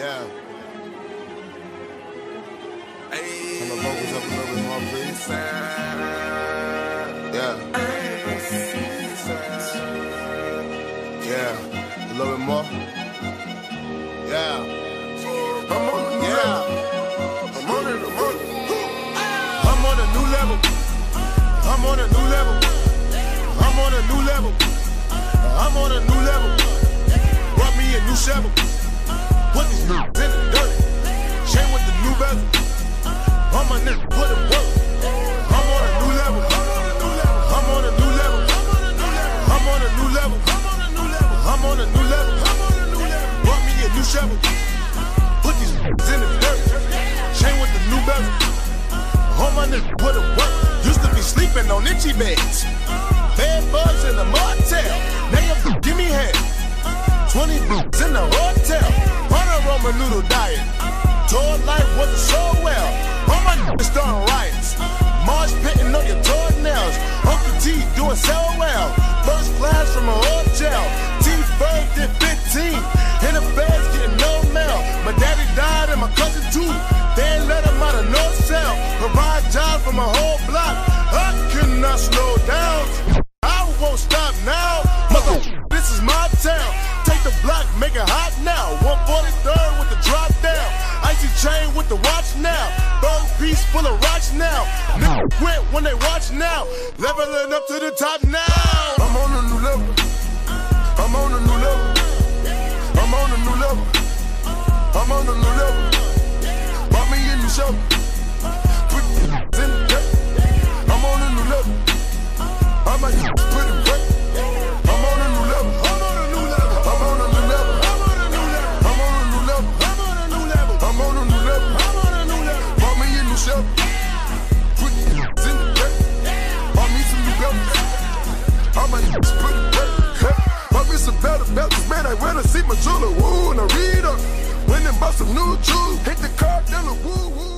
Yeah. Turn the vocals up a little bit more, please. Yeah. Yeah. A little bit more. Yeah. I'm on, yeah. I'm on it, I'm on it. I'm on a new level. I'm on a new level. I'm on a new level. I'm on a new level. Brought me a new shovel. A shovel. Put these in the dirt. Chain with the new bezel. All my niggas put it work. Used to be sleeping on itchy beds. Bed bugs piece full of rocks now. Niggas quit when they watch now. Leveling up to the top now. I'm on a new level. I'm on a new It's a better belters, man. I wear to see my jeweler. Woo, and I read up. When them bought some new jewels. Hit the car, then a woo woo.